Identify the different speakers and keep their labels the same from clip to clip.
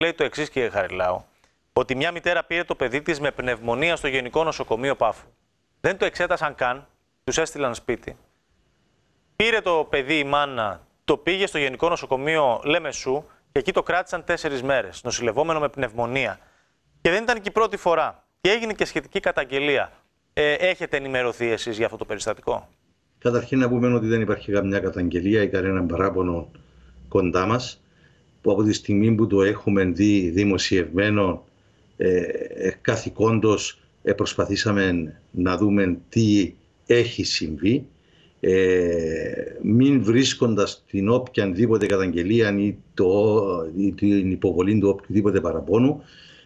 Speaker 1: λέει το εξής, κύριε Χαριλάου, ότι μια μητέρα πήρε το παιδί της με πνευμονία στο Γενικό Νοσοκομείο Πάφου. Δεν το εξέτασαν καν, τους έστειλαν σπίτι. Πήρε το παιδί η μάνα, το πήγε στο Γενικό Νοσοκομείο Λέμεσου και εκεί το κράτησαν τέσσερις μέρες, νοσηλευόμενο με πνευμονία. Και δεν ήταν και η πρώτη φορά. Και έγινε και σχετική καταγγελία. Ε, έχετε ενημερωθεί εσείς για αυτό το περιστατικό;
Speaker 2: Καταρχήν να πούμε ότι δεν υπάρχει καμιά καταγγελία ή κανένα παράπονο κοντά μας που από τη στιγμή που το έχουμε δει δημοσιευμένο ε, ε καθηκόντως ε, προσπαθήσαμε να δούμε τι έχει συμβεί. Ε, μην βρίσκοντας την οποιαδήποτε καταγγελία ή, το, ή την υποβολή του οποιοδήποτε παραπώνου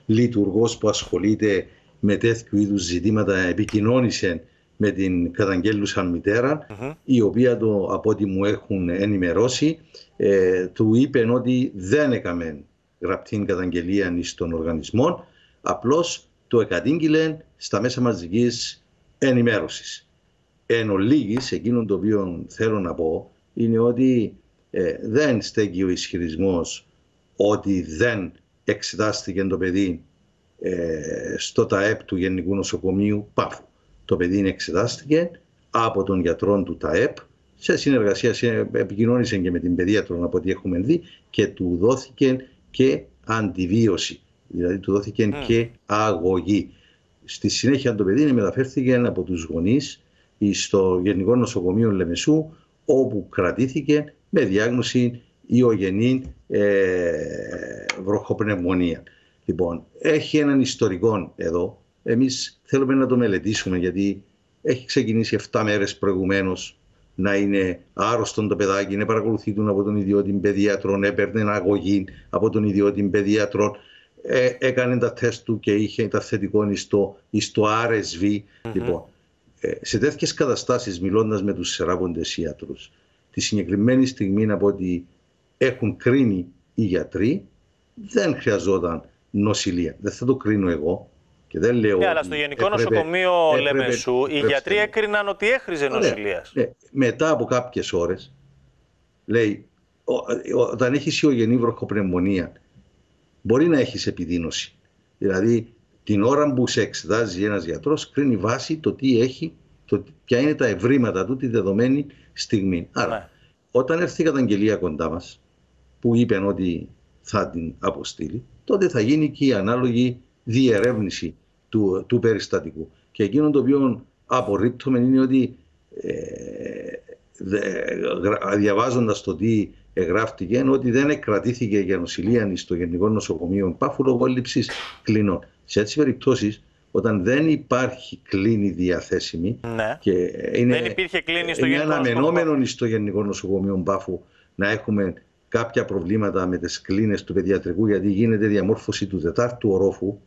Speaker 2: λειτουργός που ασχολείται με τέτοιου είδους ζητήματα επικοινώνησε με την καταγγέλουσα μητέρα, η οποία το, από ό,τι μου έχουν ενημερώσει, ε, του είπε ότι δεν έκαμε γραπτή καταγγελία στον οργανισμό, απλώς το εκατήγγειλε στα μέσα μαζικής ενημέρωσης. Εν ολίγης, εκείνο το οποίο θέλω να πω, είναι ότι ε, δεν στέκει ο ισχυρισμός ότι δεν εξετάστηκε το παιδί ε, στο ΤΑΕΠ του Γενικού Νοσοκομείου Πάφου. Το παιδί εξετάστηκε από τον γιατρό του ΤΑΕΠ σε συνεργασία, σε, επικοινώνησε και με την παιδίατρο από ό,τι έχουμε δει και του δόθηκε και αντιβίωση. Δηλαδή του δόθηκε mm. και αγωγή. Στη συνέχεια το παιδί μεταφέρθηκε από τους γονείς στο Γενικό Νοσοκομείο Λεμεσού όπου κρατήθηκε με διάγνωση ιογενή ε, βροχοπνευμονία. Λοιπόν, έχει έναν ιστορικό εδώ. Εμείς θέλουμε να το μελετήσουμε γιατί έχει ξεκινήσει 7 μέρες προηγουμένως να είναι άρρωστο το παιδάκι, να παρακολουθούν από τον ιδιώτη παιδίατρο, έπαιρνε αγωγή από τον ιδιώτη παιδίατρο, ε, έκανε τα τεστ του και είχε τα θετικό στο, στο RSV. Λοιπόν, ε, σε τέτοιες καταστάσεις, μιλώντας με τους σεράβοντε ιατρούς, τη συγκεκριμένη στιγμή από ότι έχουν κρίνει οι γιατροί, δεν χρειαζόταν νοσηλεία. Δεν θα το κρίνω εγώ. Και δεν λέω
Speaker 1: ναι, αλλά στο Γενικό έπρεπε, Νοσοκομείο έπρεπε, Λεμεσού οι γιατροί έκριναν ότι έχριζε νοσηλείας.
Speaker 2: Ναι, μετά από κάποιες ώρες, λέει, όταν έχεις ιογενή βροχοπνευμονία, μπορεί να έχεις επιδείνωση. Δηλαδή, την ώρα που σε εξετάζει ένας γιατρός, κρίνει βάση το τι έχει, το, ποια είναι τα ευρήματα του τη δεδομένη στιγμή. Άρα, ναι. όταν έρθει η καταγγελία κοντά μας, που είπαν ότι θα την αποστείλει, τότε θα γίνει και η ανάλογη διερεύνηση του, του περιστατικού. Και εκείνο το οποίο απορρίπτουμε είναι ότι ε, διαβάζοντας το τι εγγράφτηκε ότι δεν εκκρατήθηκε για νοσηλεία στο Γενικό Νοσοκομείο Πάφου λόγω έλλειψη κλινών. Σε έτσι περιπτώσεις, όταν δεν υπάρχει κλίνη διαθέσιμη
Speaker 1: ναι.
Speaker 2: και είναι,
Speaker 1: δεν υπήρχε κλίνη στο
Speaker 2: είναι αναμενόμενο στο Γενικό Νοσοκομείο Πάφου να έχουμε κάποια προβλήματα με τις κλίνες του παιδιατρικού γιατί γίνεται διαμόρφωση του τετάρτου ορόφου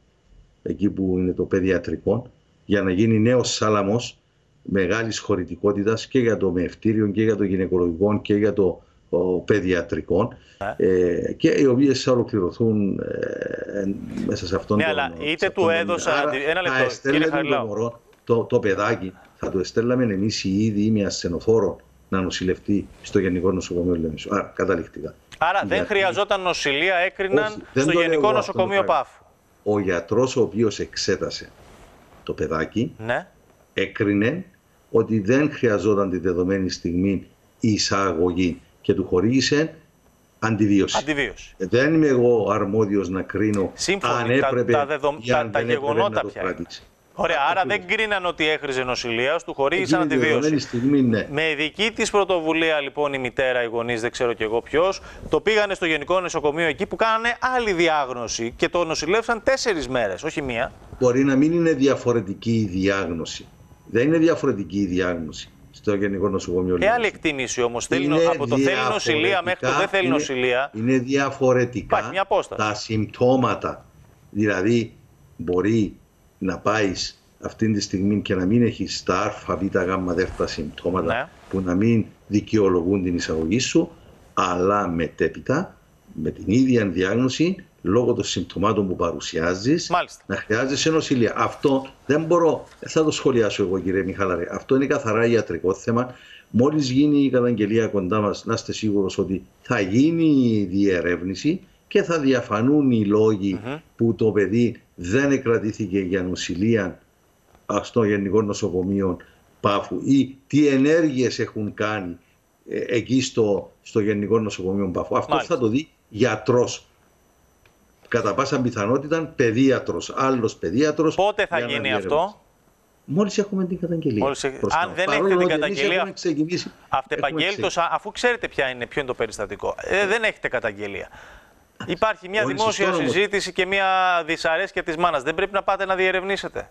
Speaker 2: εκεί που είναι το παιδιατρικό για να γίνει νέος σάλαμος μεγάλης χωρητικότητας και για το μευτήριο και για το γυναικολογικό και για το ο, παιδιατρικό ναι. ε, και οι οποίες θα ολοκληρωθούν ε, μέσα σε αυτόν
Speaker 1: ναι, τον... Ναι, αλλά είτε του έδωσα... ένα λεπτό, κύριε
Speaker 2: το, μωρό, το, το παιδάκι, θα το εστέλαμε εμείς οι ίδιοι με ασθενοφόρο να νοσηλευτεί στο Γενικό Νοσοκομείο Λεμισού. Άρα, καταληκτικά.
Speaker 1: Άρα δεν χρειαζόταν νοσηλεία, έκριναν στο Γενικό Νοσοκομείο ΠΑΦ.
Speaker 2: Ο γιατρός ο οποίος εξέτασε το παιδάκι
Speaker 1: ναι.
Speaker 2: έκρινε ότι δεν χρειαζόταν τη δεδομένη στιγμή η εισαγωγή και του χορήγησε αντιβίωση.
Speaker 1: αντιβίωση.
Speaker 2: Δεν είμαι εγώ αρμόδιος να κρίνω
Speaker 1: Σύμφωνοι,
Speaker 2: αν έπρεπε
Speaker 1: τα, τα, τα, τα γεγονότα πια. Ωραία, άρα δεν κρίναν ότι έχριζε νοσηλεία, του χορήγησαν αντιβίωση.
Speaker 2: Στιγμή, ναι.
Speaker 1: Με δική της πρωτοβουλία λοιπόν η μητέρα, οι γονείς, δεν ξέρω κι εγώ ποιος, το πήγανε στο Γενικό Νοσοκομείο εκεί που κάνανε άλλη διάγνωση και το νοσηλεύσαν τέσσερις μέρες, όχι μία.
Speaker 2: Μπορεί να μην είναι διαφορετική η διάγνωση. Δεν είναι διαφορετική η διάγνωση στο Γενικό Νοσοκομείο.
Speaker 1: Και άλλη εκτίμηση όμως. Από το θέλει νοσηλεία μέχρι το δεν θέλει νοσηλεία.
Speaker 2: Είναι διαφορετικά
Speaker 1: μια
Speaker 2: τα συμπτώματα. Δηλαδή, μπορεί να πάεις αυτή τη στιγμή και να μην έχεις τα α, β, γ, δ συμπτώματα ναι. που να μην δικαιολογούν την εισαγωγή σου, αλλά μετέπειτα με την ίδια διάγνωση λόγω των συμπτωμάτων που παρουσιάζεις, να χρειάζεσαι νοσηλεία. Αυτό δεν μπορώ, δεν θα το σχολιάσω εγώ κύριε Μιχαλαρέ. Αυτό είναι καθαρά ιατρικό θέμα. Μόλις γίνει η καταγγελία κοντά μας, να είστε σίγουρος ότι θα γίνει η διερεύνηση και θα διαφανούν οι λογοι που το παιδί δεν εκρατήθηκε για νοσηλεία στο Γενικό Νοσοκομείο Πάφου ή τι ενέργειες έχουν κάνει ε, εκεί στο, στο Γενικό Νοσοκομείο Πάφου. Αυτό
Speaker 1: Μάλιστα.
Speaker 2: θα το δει γιατρός. Κατά πάσα πιθανότητα παιδίατρος, άλλος παιδίατρος.
Speaker 1: Πότε θα
Speaker 2: για να
Speaker 1: γίνει
Speaker 2: διερευνήσει.
Speaker 1: αυτό,
Speaker 2: Μόλις έχουμε την καταγγελία.
Speaker 1: Μόλις έχ-
Speaker 2: μπροστά
Speaker 1: αν
Speaker 2: μας.
Speaker 1: δεν
Speaker 2: Παρόλο
Speaker 1: έχετε την
Speaker 2: ότι εμείς
Speaker 1: καταγγελία,
Speaker 2: έχουμε ξεκινήσει.
Speaker 1: αυτεπαγγέλτος, α- αφού ξέρετε ποια είναι, ποιο είναι το περιστατικό, ε, δεν έχετε καταγγελία. Υπάρχει μια
Speaker 2: Όλοι
Speaker 1: δημόσια
Speaker 2: σωστό όμως.
Speaker 1: συζήτηση και μια δυσαρέσκεια της μάνας. Δεν πρέπει να πάτε να διερευνήσετε.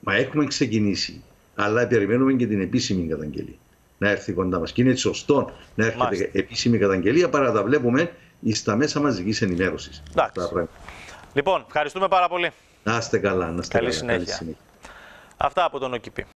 Speaker 2: Μα έχουμε ξεκινήσει. Αλλά περιμένουμε και την επίσημη καταγγελία να έρθει κοντά μας. Και είναι σωστό να έρχεται
Speaker 1: Μάλιστα.
Speaker 2: επίσημη καταγγελία παρά να τα βλέπουμε στα μέσα μαζικής ενημέρωσης.
Speaker 1: Εντάξει. Λοιπόν, ευχαριστούμε πάρα πολύ.
Speaker 2: Να είστε καλά, να είστε
Speaker 1: Καλή
Speaker 2: καλά.
Speaker 1: συνέχεια. Αυτά από τον ΟΚΙΠΗ.